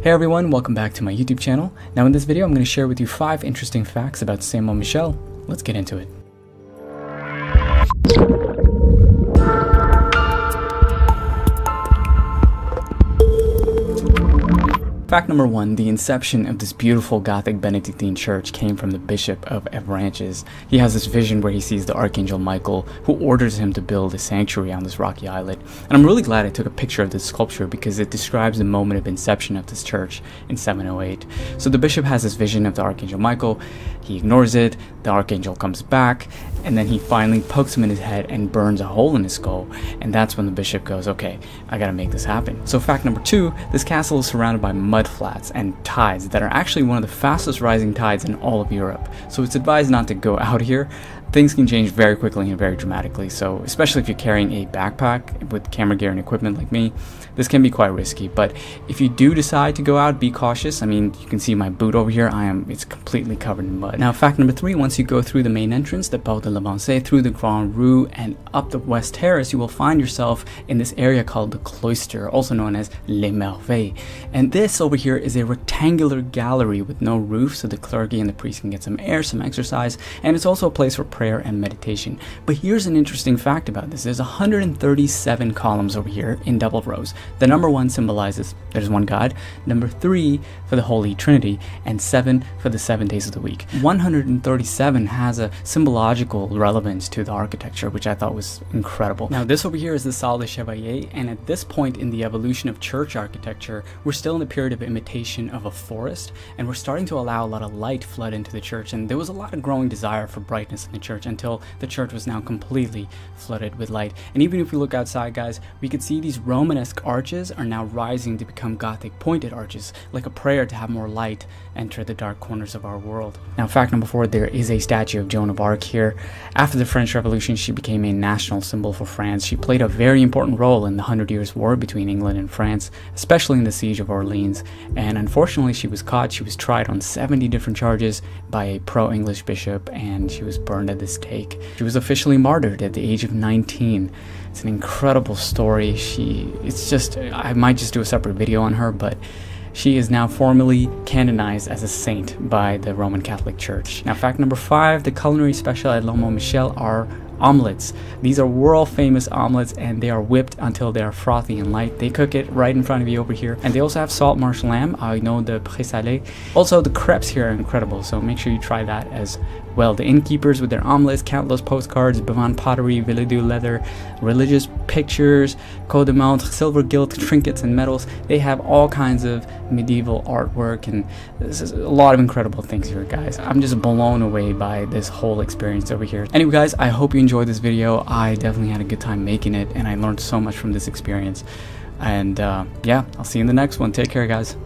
Hey everyone, welcome back to my YouTube channel. Now in this video I'm going to share with you 5 interesting facts about Saint Michel. Let's get into it. Fact number one, the inception of this beautiful Gothic Benedictine church came from the Bishop of Avranches. He has this vision where he sees the Archangel Michael, who orders him to build a sanctuary on this rocky islet. And I'm really glad I took a picture of this sculpture because it describes the moment of inception of this church in 708. So the bishop has this vision of the Archangel Michael, he ignores it, the Archangel comes back, and then he finally pokes him in his head and burns a hole in his skull. And that's when the bishop goes, okay, I gotta make this happen. So fact number two, this castle is surrounded by mud flats and tides that are actually one of the fastest rising tides in all of Europe. So it's advised not to go out here. Things can change very quickly and very dramatically. So especially if you're carrying a backpack with camera gear and equipment like me, this can be quite risky. But if you do decide to go out, be cautious. I mean, you can see my boot over here. I am, it's completely covered in mud. Now, fact number three, once you go through the main entrance, the Porte de l'Avancée, through the Grand Rue and up the West Terrace, you will find yourself in this area called the Cloister, also known as Les Merveilles. And this over here is a rectangular gallery with no roof, so the clergy and the priests can get some air, some exercise, and it's also a place for prayer and meditation. But here's an interesting fact about this. There's 137 columns over here in double rows. The number one symbolizes there's one God, number three for the Holy Trinity, and seven for the seven days of the week. 137 has a symbological relevance to the architecture, which I thought was incredible. Now, this over here is the Salle des Chevaliers, and at this point in the evolution of church architecture, we're still in the period of imitation of a forest, and we're starting to allow a lot of light flood into the church, and there was a lot of growing desire for brightness in the church until the church was now completely flooded with light. And even if we look outside, guys, we could see these Romanesque arches are now rising to become Gothic pointed arches, like a prayer to have more light enter the dark corners of our world. Now, fact number four, there is a statue of Joan of Arc here. After the French Revolution, she became a national symbol for France. She played a very important role in the Hundred Years' War between England and France, especially in the Siege of Orleans. And unfortunately, she was caught. She was tried on 70 different charges by a pro English bishop, and she was burned at the stake. She was officially martyred at the age of 19. It's an incredible story. She, it's just, I might just do a separate video on her, but she is now formally canonized as a saint by the Roman Catholic Church. Now, fact number five the culinary special at Le Mont Michel are omelets. These are world famous omelets and they are whipped until they are frothy and light. They cook it right in front of you over here. And they also have salt marsh lamb, I know the présalé. Also the crepes here are incredible, so make sure you try that as well. The innkeepers with their omelets, countless postcards, Bavon pottery, Villedieu leather, religious pictures, Code de Montre, silver gilt trinkets and medals. They have all kinds of medieval artwork and this is a lot of incredible things here guys. I'm just blown away by this whole experience over here. Anyway guys, I hope you enjoyed this video. I definitely had a good time making it and I learned so much from this experience. And uh, yeah, I'll see you in the next one. Take care guys.